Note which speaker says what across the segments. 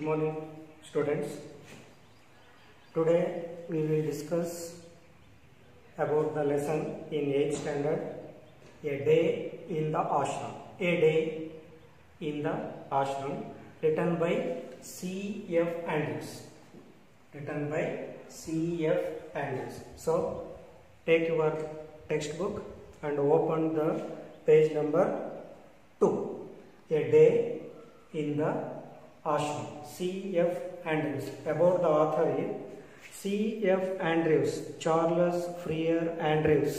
Speaker 1: Good morning, students. Today we will discuss about the lesson in 8th standard, a day in the ashram. A day in the ashram, written by C. F. Andrews. Written by C. F. Andrews. So, take your textbook and open the page number 2. A day in the ashram. C. F. Andrews. About the author is C. F. Andrews. Charles Freer Andrews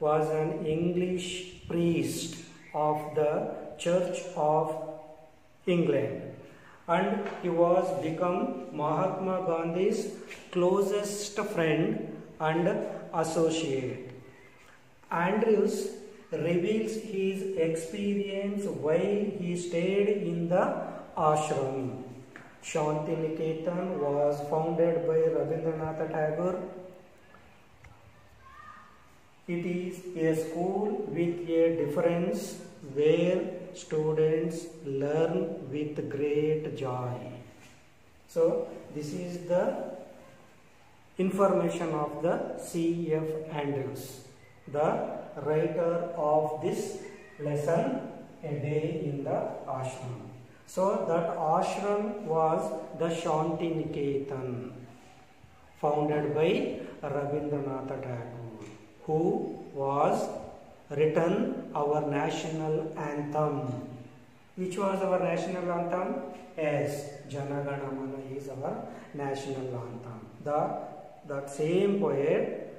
Speaker 1: was an English priest of the Church of England and he was become Mahatma Gandhi's closest friend and associate. Andrews reveals his experience while he stayed in the ashram. Shanti Niketan was founded by Rabindranath Tagore. It is a school with a difference where students learn with great joy. So, this is the information of the C.F. Andrews, the writer of this lesson, A Day in the Ashram. So, that ashram was the Shanti Niketan, founded by Rabindranath Tagore, who was written our national anthem. Which was our national anthem? Yes, Janaganamana is our national anthem. The that same poet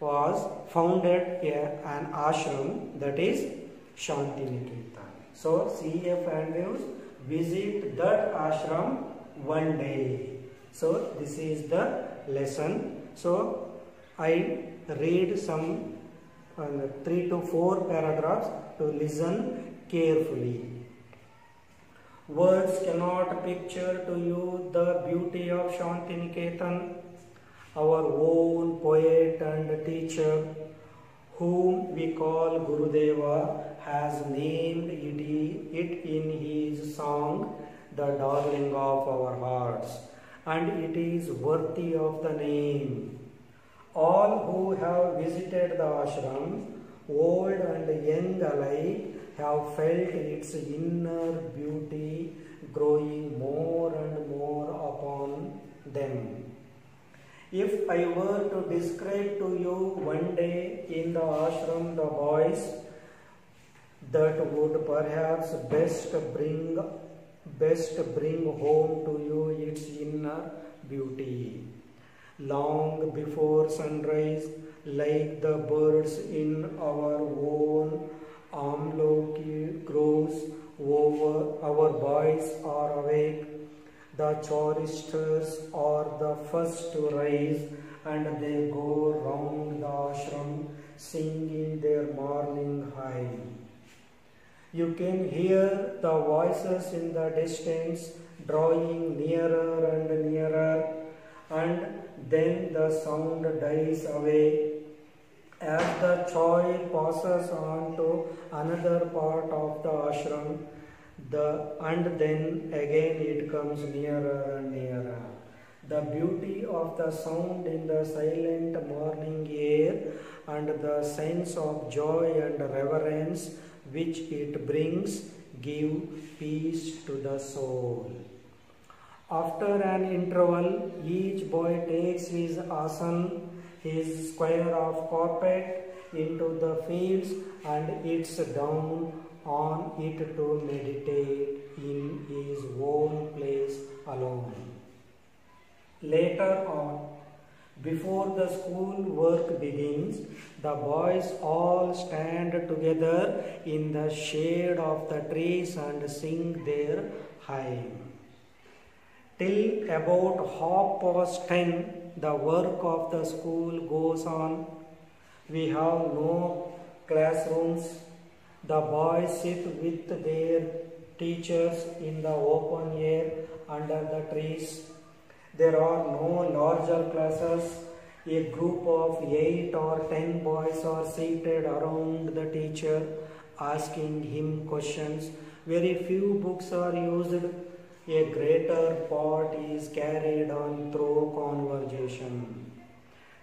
Speaker 1: was founded a, an ashram that is Shanti Niketan. So C.F. Andrews visit that ashram one day. So this is the lesson. So I read some uh, three to four paragraphs to listen carefully. Words cannot picture to you the beauty of Shanti Niketan, our own poet and teacher, whom we call Gurudeva, has named it, in his song, The Darling of Our Hearts, and it is worthy of the name. All who have visited the ashram, old and young alike, have felt its inner beauty growing more and more upon them. If I were to describe to you one day in the ashram the boys, that would perhaps best bring best bring home to you its inner beauty. Long before sunrise, like the birds in our own amloki grows over, our boys are awake. The choristers are the first to rise and they go round the ashram singing their morning hymn. You can hear the voices in the distance drawing nearer and nearer, and then the sound dies away as the child passes on to another part of the ashram. The and then again it comes nearer and nearer. The beauty of the sound in the silent morning air and the sense of joy and reverence which it brings give peace to the soul. After an interval, each boy takes his asan, his square of carpet, into the fields and eats down on it to meditate in his own place alone. Later on, before the school work begins, the boys all stand together in the shade of the trees and sing their hymn. Till about half past ten, the work of the school goes on. We have no classrooms. The boys sit with their teachers in the open air under the trees. There are no larger classes. A group of eight or ten boys are seated around the teacher asking him questions. Very few books are used. a greater part is carried on through conversation.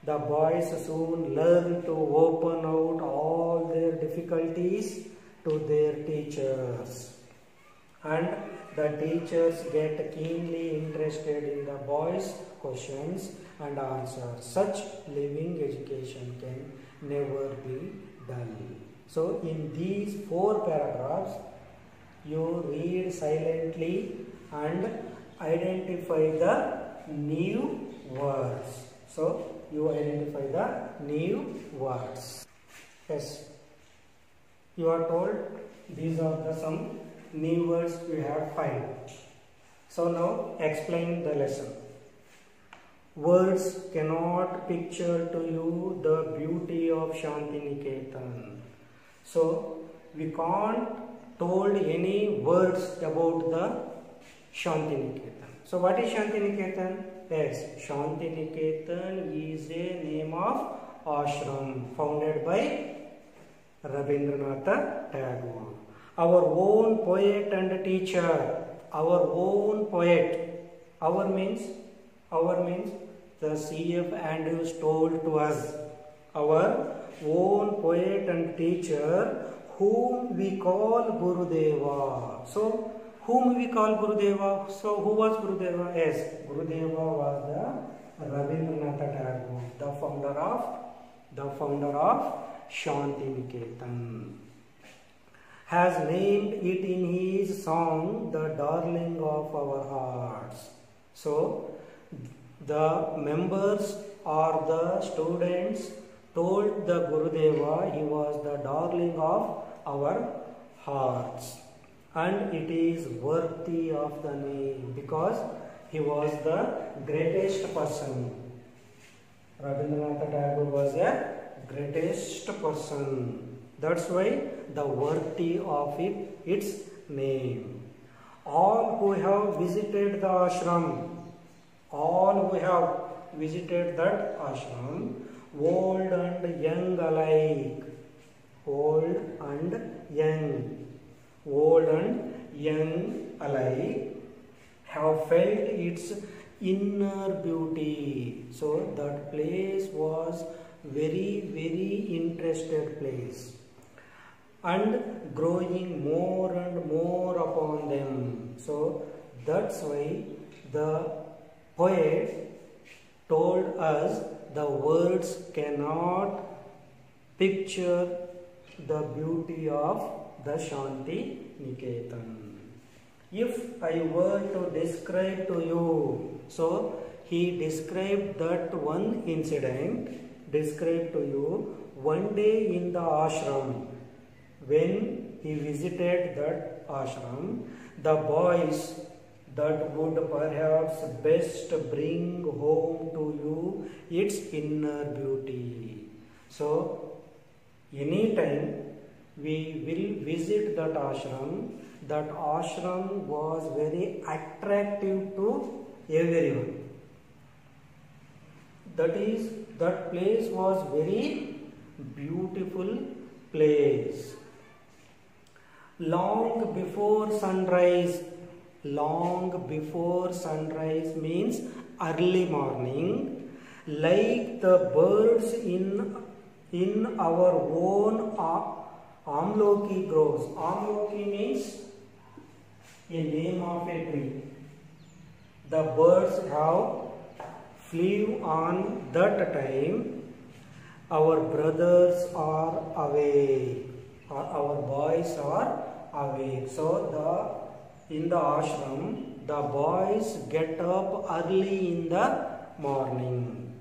Speaker 1: The boys soon learn to open out all their difficulties to their teachers. And the teachers get keenly interested in the boys' questions and answers. Such living education can never be done. So, in these four paragraphs, you read silently and identify the new words. So, you identify the new words. Yes, you are told these are the some new words we have find. So, now explain the lesson. Words cannot picture to you the beauty of Shantiniketan. So, we can't told any words about the Shantiniketan. So, what is Shantiniketan? Yes, Shantiniketan is a name of ashram founded by Rabindranath Tagore. Our own poet and teacher, our own poet, our means, our means the C.F. Andrews told to us, our own poet and teacher whom we call Gurudeva. So, whom we call Gurudeva? So, who was Gurudeva? Yes, Gurudeva was the Rabindranath Tagore, the founder of the founder of Shantiniketan. Has named it in his song, the darling of our hearts. So, the members or the students told the Gurudeva he was the darling of our hearts and it is worthy of the name because he was the greatest person. Rabindranath Tagore was a greatest person. That's why the worthy of it its name. All who have visited the ashram, all who have visited that ashram, old and young alike, old and young, old and young alike have felt its inner beauty. So that place was very very interested place and growing more and more upon them. So that's why the poet told us the words cannot picture the beauty of the Shanti Niketan. If I were to describe to you, so he described that one incident, described to you one day in the ashram when he visited that ashram, the boys that would perhaps best bring home to you its inner beauty. So, anytime we will visit that ashram, that ashram was very attractive to everyone. That is, that place was very beautiful place. Long before sunrise, long before sunrise means early morning, like the birds in in our own amloki grows. Amloki means a name of a tree. The birds have flew on that time. Our brothers are awake. Our boys are So the in the ashram, the boys get up early in the morning.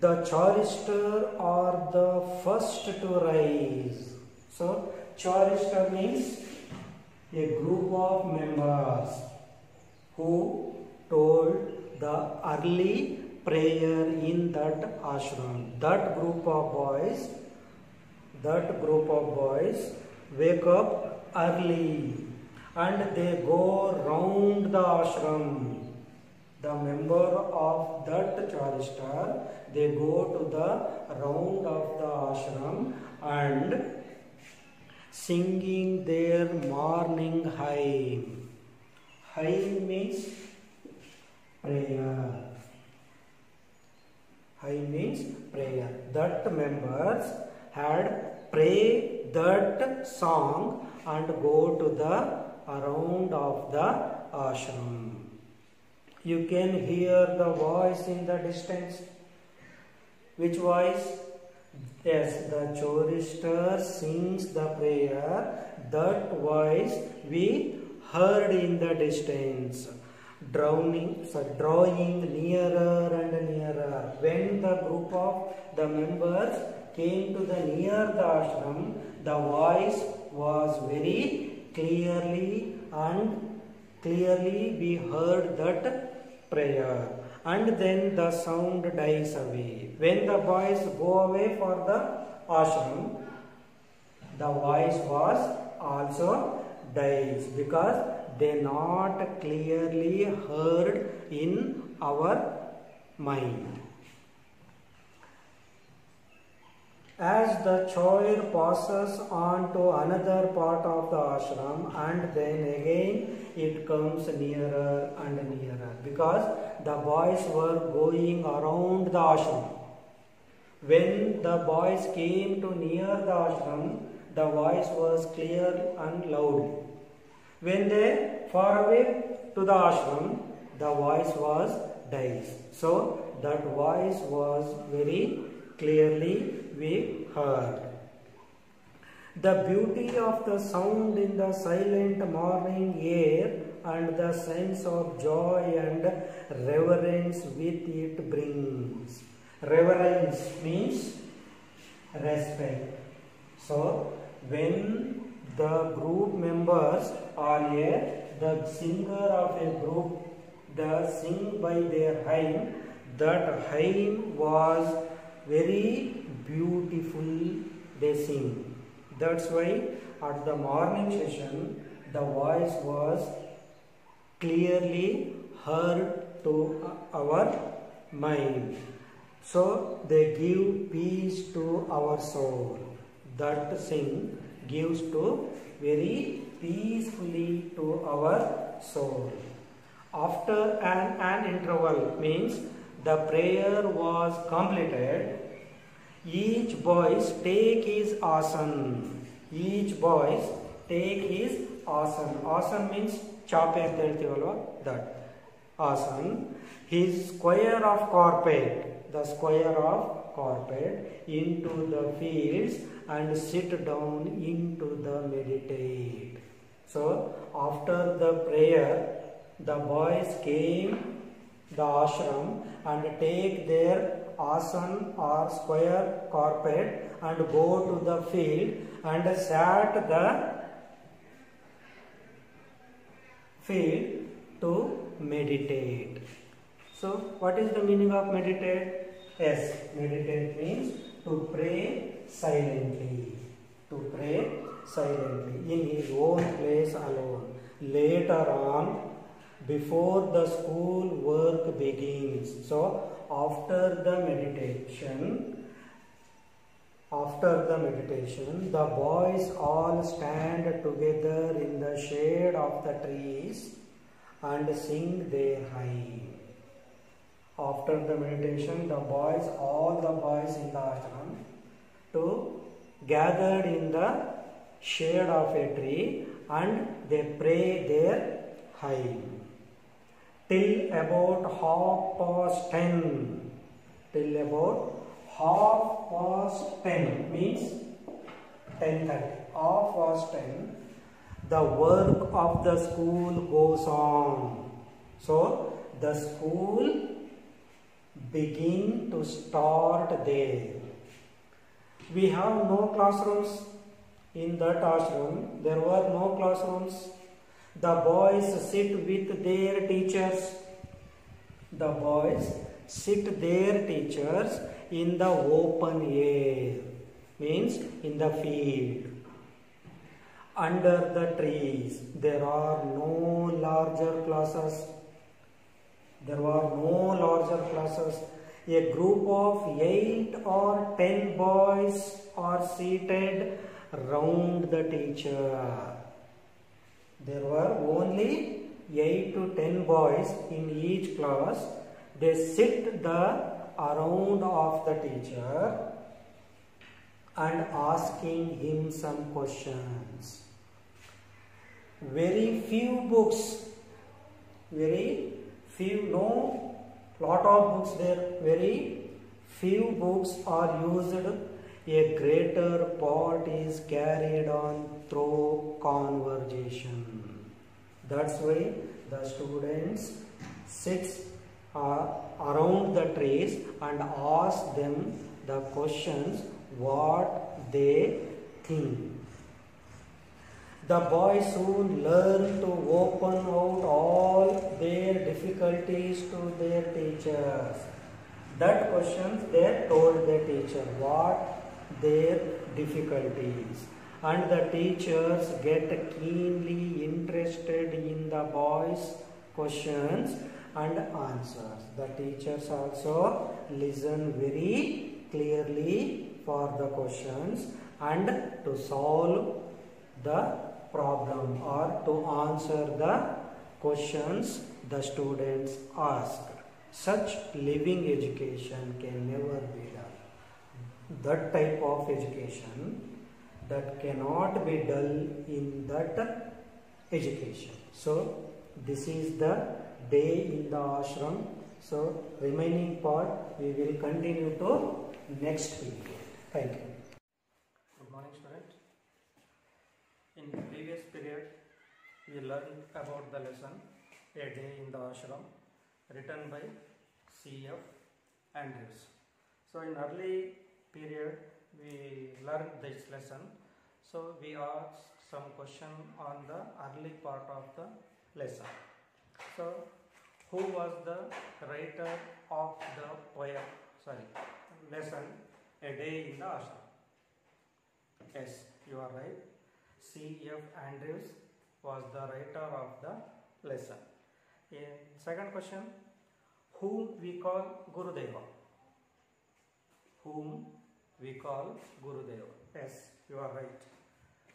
Speaker 1: The chorister are the first to rise. So, chorister means a group of members who told the early prayer in that ashram. That group of boys, that group of boys wake up early and they go round the ashram the member of that chorister they go to the round of the ashram and singing their morning hymn Haim means prayer. Haim means prayer. That members had pray that song and go to the around of the ashram. You can hear the voice in the distance. Which voice? Yes, the chorister sings the prayer. That voice we heard in the distance. Drowning, so drawing nearer and nearer. When the group of the members came to the near the ashram, the voice was very clearly and clearly we heard that prayer and then the sound dies away. When the boys go away for the ashram, the voice was also dies because they not clearly heard in our mind. As the choir passes on to another part of the ashram and then again it comes nearer and nearer because the boys were going around the ashram. When the boys came to near the ashram, the voice was clear and loud. When they far away to the ashram, the voice was dies. So that voice was very clearly we heard. The beauty of the sound in the silent morning air and the sense of joy and reverence with it brings. Reverence means respect. So, when the group members are here, the singer of a group, the sing by their hymn, that hymn was very beautiful they sing. That's why at the morning session the voice was clearly heard to our mind. So they give peace to our soul. That sing gives to very peacefully to our soul. After an, an interval means the prayer was completed each boys take his asan. Each boys take his asan. Asan means ಚಾಪೆ ಅಂತ ಹೇಳ್ತೀವಲ್ವ that Hassan his square of carpet the square of carpet into the fields and sit down into the meditate so after the prayer the boys came the ashram and take their asan or square carpet and go to the field and sat the field to meditate. So, what is the meaning of meditate? Yes, meditate means to pray silently. To pray silently in his own place alone. Later on, before the school work begins. So, after the meditation, after the meditation, the boys all stand together in the shade of the trees and sing their hymn. After the meditation, the boys, all the boys in the ashram, to gathered in the shade of a tree and they pray their hymn till about half past ten. Till about half past ten means ten thirty. Half past ten, the work of the school goes on. So the school begin to start there. We have no classrooms in that ashram. There were no classrooms. The boys sit with their teachers. The boys sit their teachers in the open air, means in the field. Under the trees, there are no larger classes. There were no larger classes. A group of eight or ten boys are seated round the teacher. There were only 8 to 10 boys in each class. They sit the around of the teacher and asking him some questions. Very few books, very few, no lot of books there, very few books are used. A greater part is carried on through conversation. That's why the students sits uh, around the trees and ask them the questions what they think. The boys soon learn to open out all their difficulties to their teachers. That questions they told the teacher what their difficulties and the teachers get keenly interested in the boys questions and answers. The teachers also listen very clearly for the questions and to solve the problem or to answer the questions the students ask. Such living education can never be done. That type of education that cannot be done in that education. So this is the day in the ashram. So remaining part we will continue to next period. Thank you.
Speaker 2: Good morning students. In the previous period we learned about the lesson A Day in the Ashram written by C.F. Andrews. So in early period we learned this lesson. So we asked some question on the early part of the lesson. So who was the writer of the poem sorry lesson A Day in the Ashram? Yes, you are right. C.F. Andrews was the writer of the lesson. In second question, whom we call Gurudeva? Whom we call Gurudeva? Yes, you are right.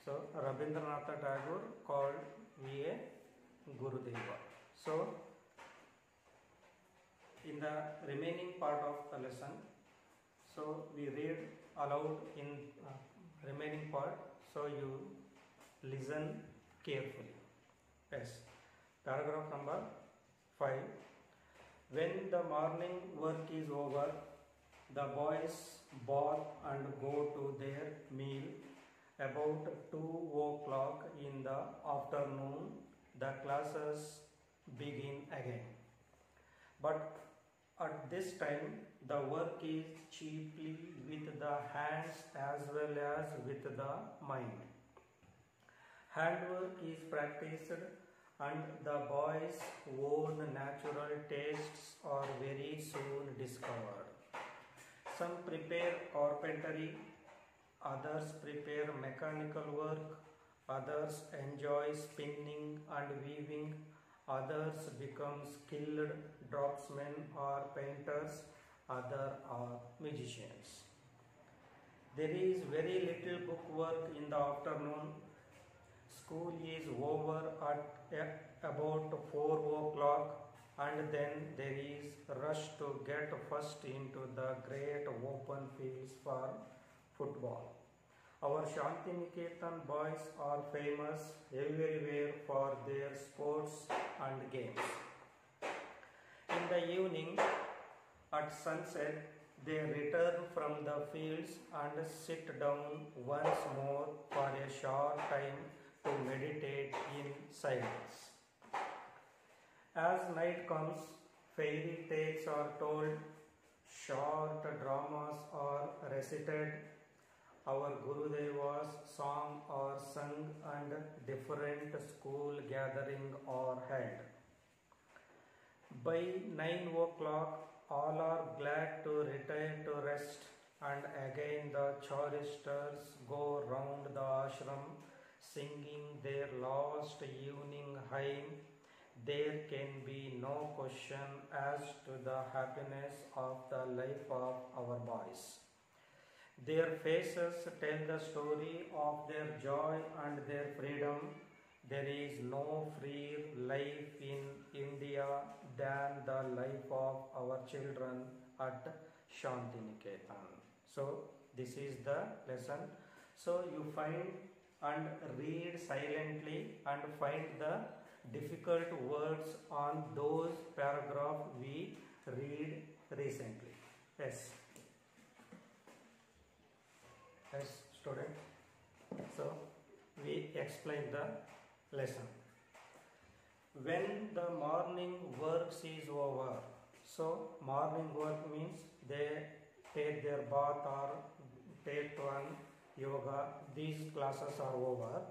Speaker 2: So Rabindranath Tagore called V.A. Gurudeva. So in the remaining part of the lesson, so we read aloud in uh, remaining part so you listen carefully yes paragraph number 5 when the morning work is over the boys bath and go to their meal about 2 o'clock in the afternoon the classes begin again but at this time the work is chiefly with the hands as well as with the mind. Handwork is practiced and the boys' own natural tastes are very soon discovered. Some prepare carpentry, others prepare mechanical work, others enjoy spinning and weaving, others become skilled draftsmen or painters, other are musicians. There is very little book work in the afternoon. School is over at about 4 o'clock and then there is rush to get first into the great open fields for football. Our Shanti Niketan boys are famous everywhere for their sports and games. In the evening, at sunset, they return from the fields and sit down once more for a short time to meditate in silence. As night comes, fairy tales are told, short dramas are recited, our Gurudeva's song are sung and different school gathering are held. By 9 o'clock, all are glad to retire to rest and again the choristers go round the ashram singing their last evening hymn. There can be no question as to the happiness of the life of our boys. Their faces tell the story of their joy and their freedom. there is no freer life in India than the life of our children at Shantiniketan. So this is the lesson. So you find and read silently and find the difficult words on those paragraph we read recently. Yes. Yes, student. So we explain the lesson. When the morning works is over, so morning work means they take their bath or take one yoga. These classes are over.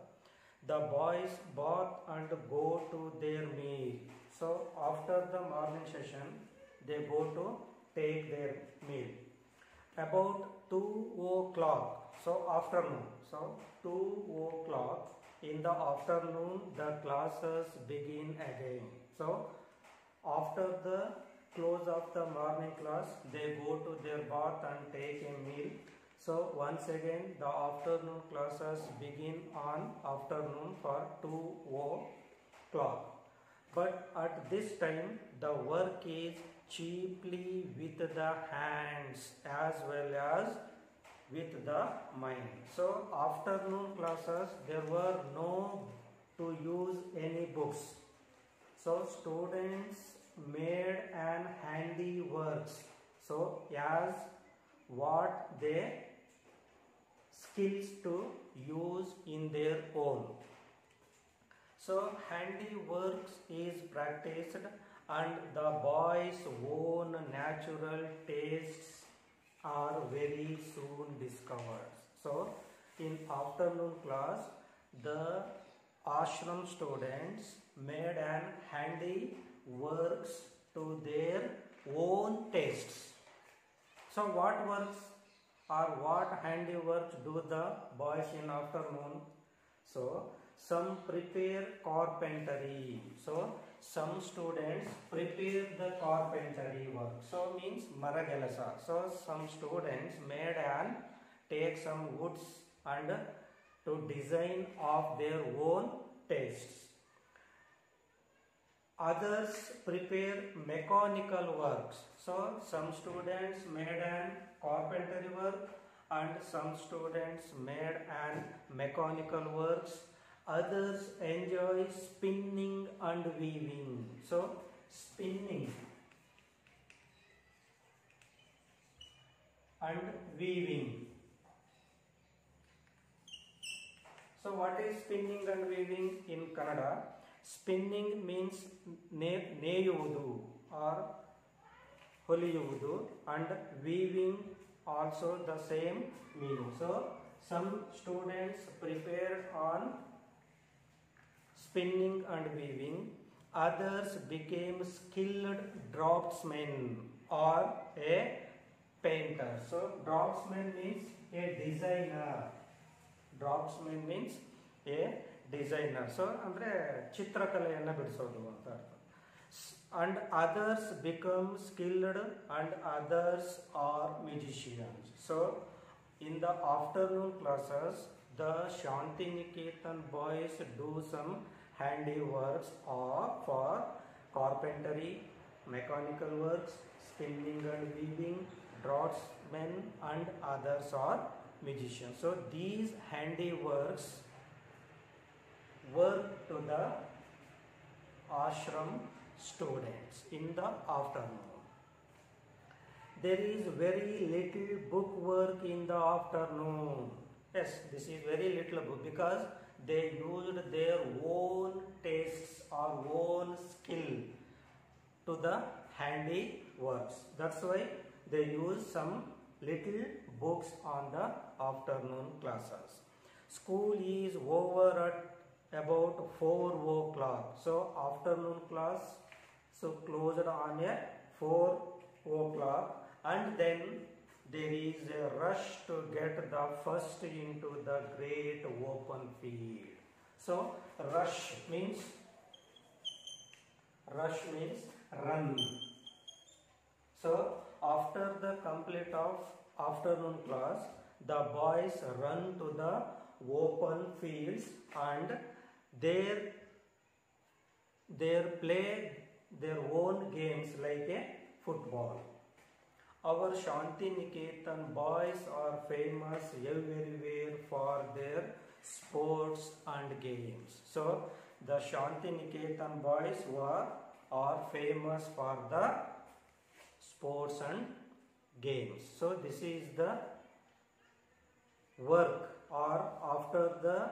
Speaker 2: The boys bath and go to their meal. So after the morning session, they go to take their meal. About two o'clock, so afternoon. So two o'clock in the afternoon, the classes begin again. So after the close of the morning class, they go to their bath and take a meal. So once again, the afternoon classes begin on afternoon for 2 o'clock. But at this time, the work is cheaply with the hands as well as with the mind. So afternoon classes, there were no to use any books. So students made an handiworks. So as what they skills to use in their own. So handiworks is practiced and the boys own natural tastes are very soon discovered. So in afternoon class the ashram students made an handy works to their own tastes. So what works or what handiworks do the boys in afternoon? So some prepare carpentry. So some students prepare the carpentry work. So means maragalasa. So some students made and take some woods and to design of their own tastes. Others prepare mechanical works. So some students made an carpentry work and some students made and mechanical works. Others enjoy spinning and weaving. So spinning and weaving. So what is spinning and weaving in Kannada? Spinning means ne or ಹೊಲಿಯುವುದು and weaving also the same meaning so some students prepared on spinning and weaving others became skilled draftsmen are a painter. So, draftsman means a designer Draftsman means a designer so ಅಂದರೆ ಚಿತ್ರಕಲೆಯನ್ನು ಬಿಡಿಸೋದು ಅಂತ ಅರ್ಥ. and others become skilled and others are musicians. So in the afternoon classes, the Shanti Niketan boys do some handiworks or for carpentry, mechanical works, spinning and weaving, draughtsmen and others are musicians. So these handiworks work to the ashram students in the afternoon. There is very little book work in the afternoon. Yes, this is very little book because they used their own tastes or own skill to the handy works. That's why they use some little books on the afternoon classes. School is over at about 4 o'clock. So afternoon class so closed on a 4 o'clock and then there is a rush to get the first into the great open field. So rush means rush means run. So after the complete of afternoon class, the boys run to the open fields and their their play their own games like a football. Our Shanti Niketan boys are famous everywhere for their sports and games. So the Shanti Niketan boys were are famous for the sports and games. So this is the work or after the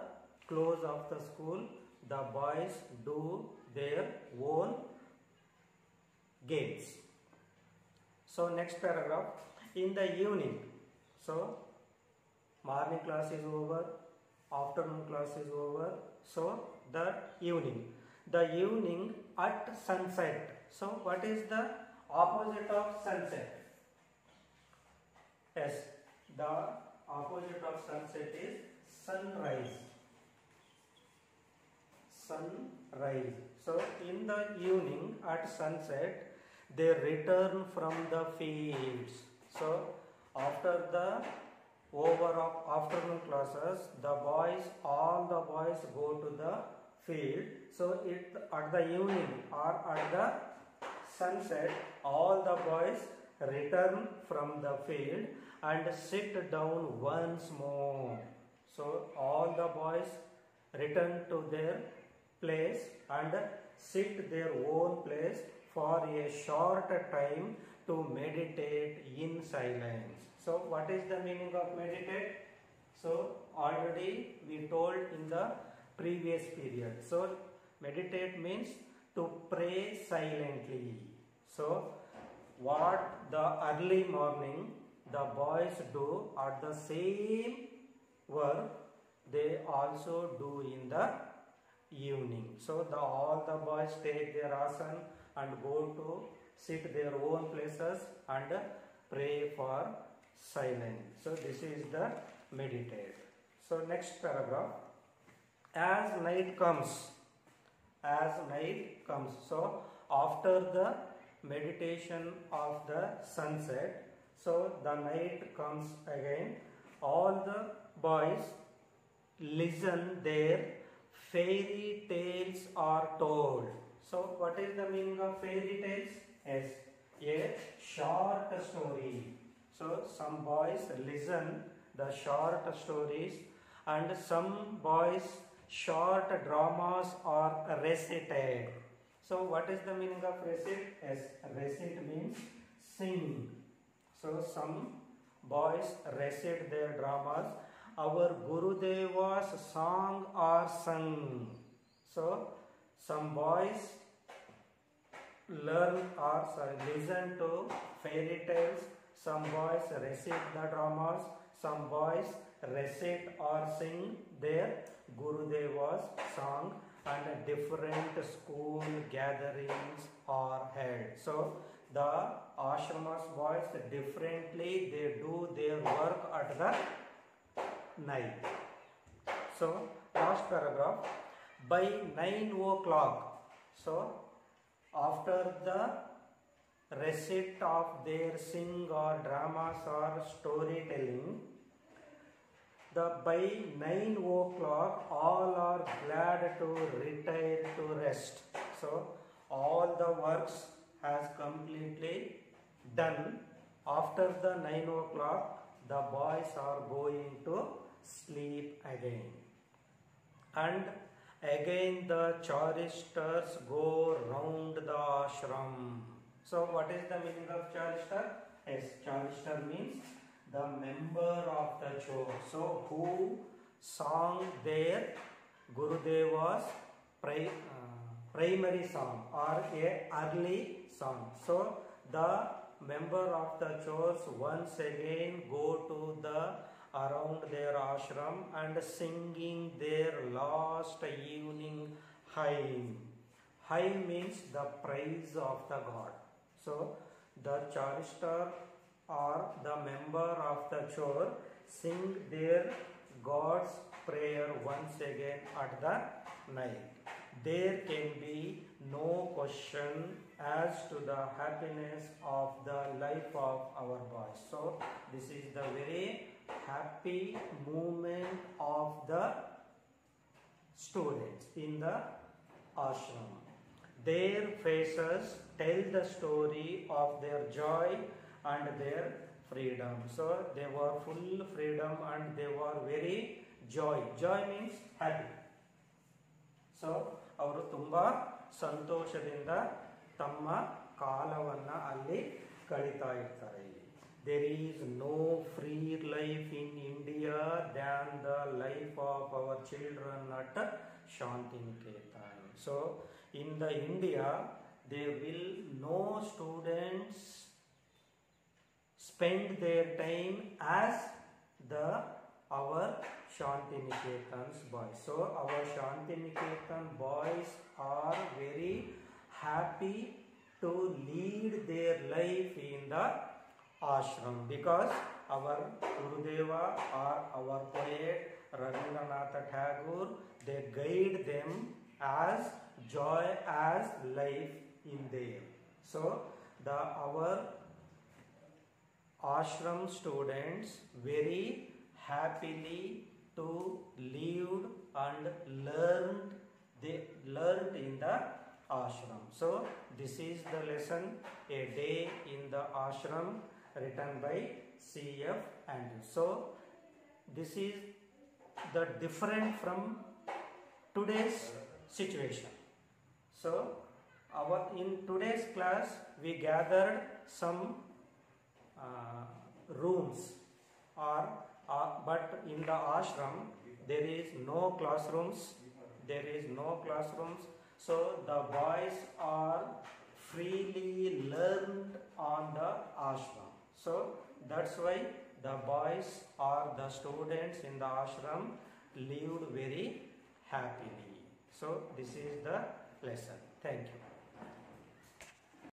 Speaker 2: close of the school the boys do their own games. So next paragraph in the evening. So morning class is over, afternoon class is over. So the evening. The evening at sunset. So what is the opposite of sunset? Yes, the opposite of sunset is sunrise. Sunrise. So in the evening at sunset, they return from the fields. So after the over of afternoon classes, the boys, all the boys go to the field. So it at the evening or at the sunset, all the boys return from the field and sit down once more. So all the boys return to their place and sit their own place for a short time to meditate in silence. So what is the meaning of meditate? So already we told in the previous period. So meditate means to pray silently. So what the early morning the boys do at the same work they also do in the evening. So the all the boys take their asana and go to sit their own places and pray for silence. So this is the meditate. So next paragraph. As night comes, as night comes. So after the meditation of the sunset, so the night comes again. All the boys listen their fairy tales are told. So what is the meaning of fairy tales? Yes, a short story. So some boys listen the short stories and some boys short dramas are recited. So what is the meaning of recite? Yes, recite means sing. So some boys recite their dramas. Our Guru Deva's song are sung. So some boys learn or sorry, listen to fairy tales. Some boys recite the dramas. Some boys recite or sing their Guru Deva's song and different school gatherings are held. So the ashrama's boys differently they do their work at the night. So last paragraph by 9 o'clock. So after the recite of their sing or dramas or storytelling, the by 9 o'clock all are glad to retire to rest. So all the works has completely done. After the 9 o'clock the boys are going to sleep again. And again the choristers go round the ashram. So what is the meaning of chorister? Yes, chorister means the member of the chore. So who sang their Gurudeva's pri- uh, primary song or a early song. So the member of the chores once again go to the around their ashram and singing their last evening hymn. Hymn means the praise of the God. So the chorister or the member of the chore sing their God's prayer once again at the night. There can be no question as to the happiness of the life of our boys. So this is the very happy movement of the students in the ashram. Their faces tell the story of their joy and their freedom. So they were full freedom and they were very joy. Joy means happy. So ಅವರು ತುಂಬ ಸಂತೋಷದಿಂದ ತಮ್ಮ ಕಾಲವನ್ನು ಅಲ್ಲಿ ಕಳೀತಾ ಇರ್ತಾರೆ there is no free life in India than the life of our children at Shantiniketan. So, in the India, there will no students spend their time as the our Shantiniketan boys. So, our Shantiniketan boys are very happy to lead their life in the ashram. Because our Gurudeva or our poet Rabindranath Tagore they guide them as joy as life in there. So the our ashram students very happily to live and learned they learned in the ashram. So this is the lesson a day in the ashram written by cf andrews so this is the different from today's situation. So our in today's class we gathered some uh, rooms or uh, but in the ashram there is no classrooms. There is no classrooms. So the boys are freely learned on the ashram so that's why the boys or the students in the ashram lived very happily. So this is the lesson. Thank you